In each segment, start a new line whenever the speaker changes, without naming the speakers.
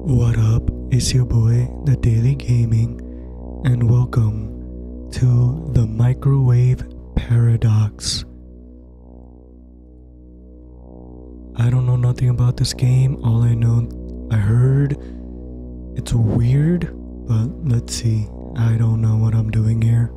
What up? It's your boy, the Daily Gaming, and welcome to the Microwave Paradox. I don't know nothing about this game. All I know, I heard it's weird, but let's see. I don't know what I'm doing here.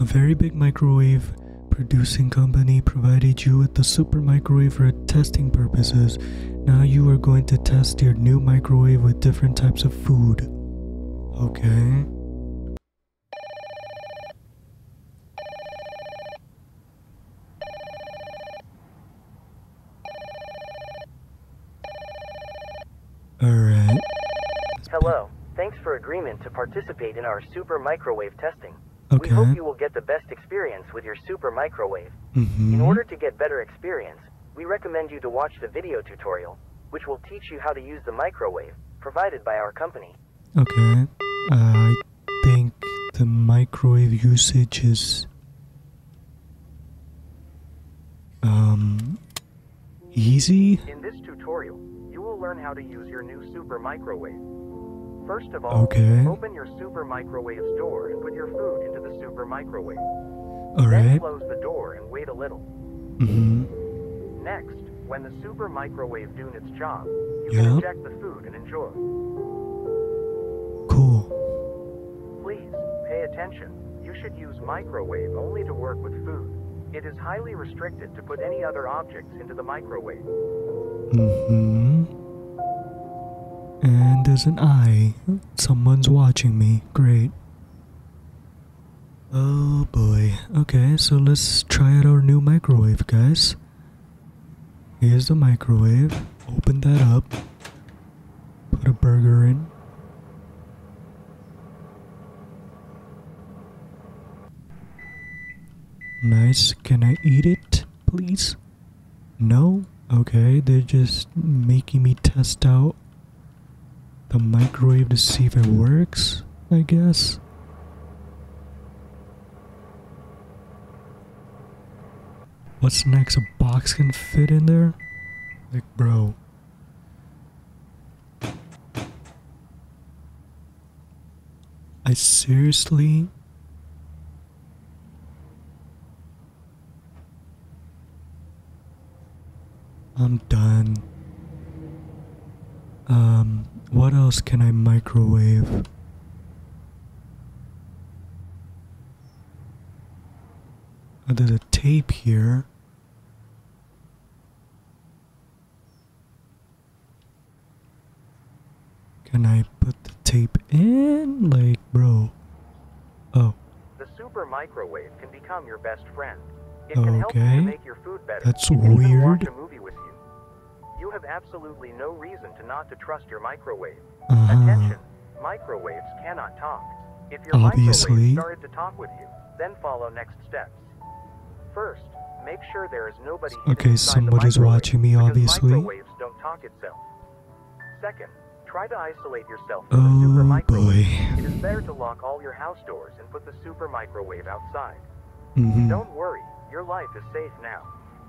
A very big microwave producing company provided you with the super microwave for testing purposes. Now you are going to test your new microwave with different types of food. Okay. Alright.
Hello. Thanks for agreement to participate in our super microwave testing.
Okay.
We hope you will get the best experience with your super microwave.
Mm-hmm.
In order to get better experience, we recommend you to watch the video tutorial, which will teach you how to use the microwave provided by our company.
Okay. I think the microwave usage is um easy.
In this tutorial, you will learn how to use your new super microwave. First of all,
Okay.
open your super microwave's door and put your food into the super microwave.
All
Then
right.
close the door and wait a little.
Mhm.
Next, when the super microwave doing its job, you
Yeah.
can eject the food and enjoy.
Cool.
Please, pay attention. You should use microwave only to work with food. It is highly restricted to put any other objects into the microwave.
Mhm. There's an eye. Someone's watching me. Great. Oh boy. Okay, so let's try out our new microwave, guys. Here's the microwave. Open that up. Put a burger in. Nice. Can I eat it, please? No? Okay, they're just making me test out the microwave to see if it works, I guess. What's next? A box can fit in there? Like, bro. I seriously. I'm done. Um, what else can I microwave? Oh, there's a tape here. Can I put the tape in? Like, bro. Oh,
The super microwave can become your best friend. It can help you
Okay.
make your food better.
That's
It can even watch
weird.
Absolutely no reason to not to trust your microwave.
uh huh.
Attention, microwaves cannot talk. If your
Obviously.
microwave started to talk with you, then follow next steps. First, make sure there is nobody
Okay, somebody's watching me, obviously.
Microwaves don't talk itself. Second, try to isolate yourself from the super
Oh
microwave.
boy.
It is better to lock all your house doors and put the super microwave outside.
hmm
Don't worry, your life is safe now.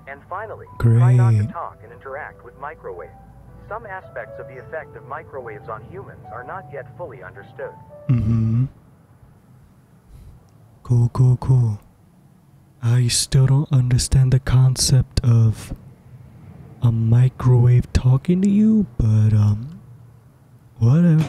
And finally, try not to talk and interact with microwaves. Some aspects of the effect of microwaves on humans are not yet fully understood.
Mm-hmm. Cool, cool, cool. I still don't understand the concept of a microwave talking to you, but um, whatever.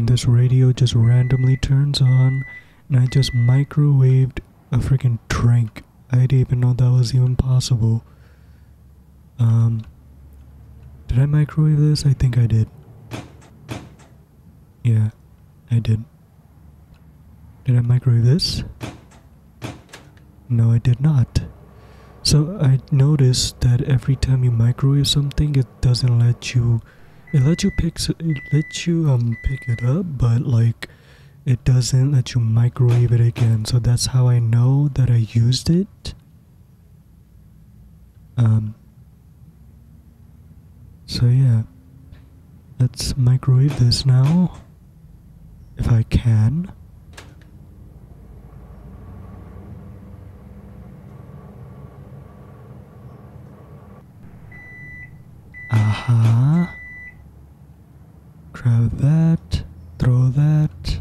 And this radio just randomly turns on, and I just microwaved a freaking drink. I didn't even know that was even possible. Um, did I microwave this? I think I did. Yeah, I did. Did I microwave this? No, I did not. So I noticed that every time you microwave something, it doesn't let you it lets you pick it lets you um pick it up but like it doesn't let you microwave it again. So that's how i know that i used it. Um so yeah. Let's microwave this now if i can. Uh -huh. Grab that. Throw that.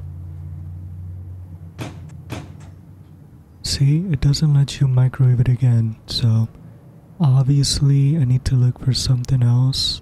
See, it doesn't let you microwave it again, so obviously I need to look for something else.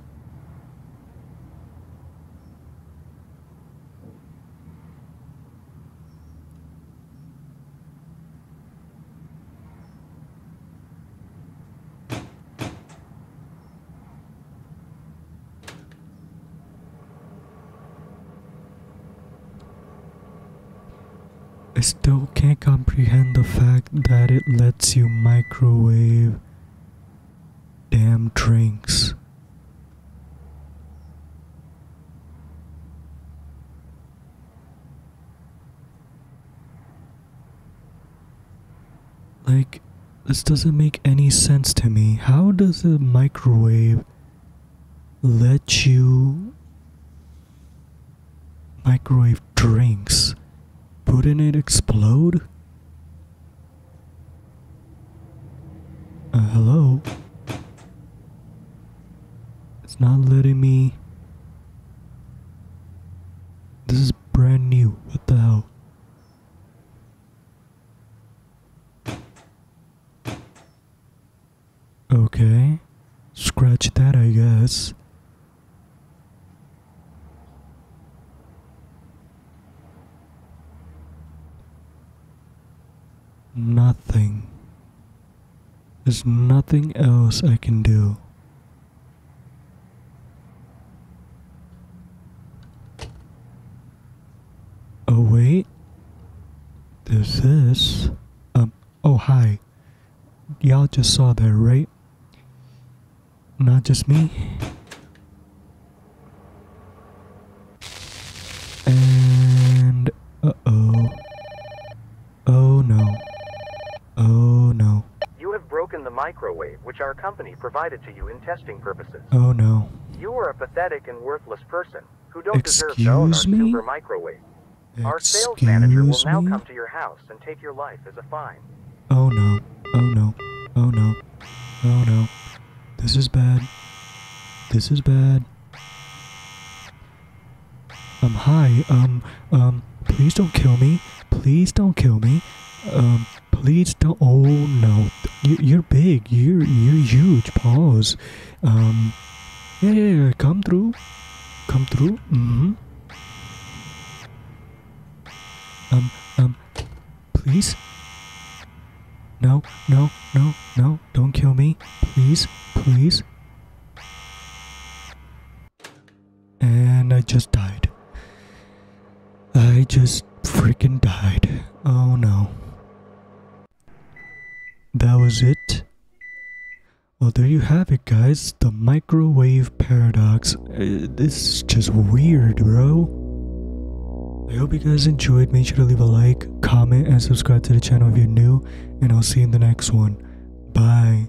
I still can't comprehend the fact that it lets you microwave damn drinks. Like, this doesn't make any sense to me. How does a microwave let you microwave drinks? Wouldn't it explode? Uh, hello? It's not letting me. This is brand new. What the hell? Okay. Scratch that, I guess. Nothing. There's nothing else I can do. Oh, wait. There's this. Um, oh, hi. Y'all just saw that, right? Not just me. And. Uh oh no. Oh no.
You have broken the microwave which our company provided to you in testing purposes.
Oh no.
You are a pathetic and worthless person who don't deserve to own our
Excuse me?
super microwave. Our sales manager will
Excuse
now
me?
come to your house and take your life as a fine.
Oh no. Oh no. Oh no. Oh no. This is bad. This is bad. Um, hi. Um, um, please don't kill me. Please don't kill me. Um, please don't. Oh no. You, you're big. You're, you're huge. Pause. Um, yeah, yeah, yeah. Come through. Come through. Mm hmm. Um, um, please? No, no, no, no, don't kill me. Please, please. And I just died. I just freaking died. Oh no. That was it. Well, there you have it, guys. The microwave paradox. Uh, this is just weird, bro. I hope you guys enjoyed. Make sure to leave a like, comment, and subscribe to the channel if you're new. And I'll see you in the next one. Bye.